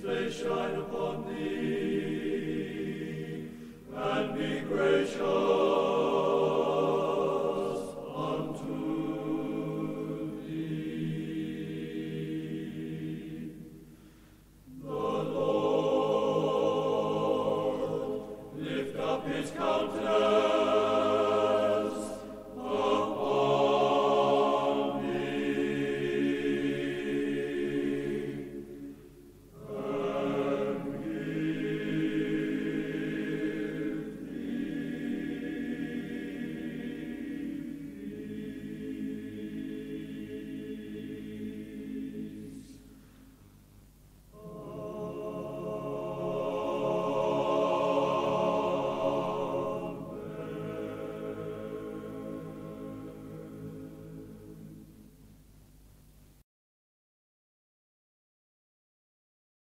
They face shine upon thee, and be gracious unto thee. The Lord lift up his countenance.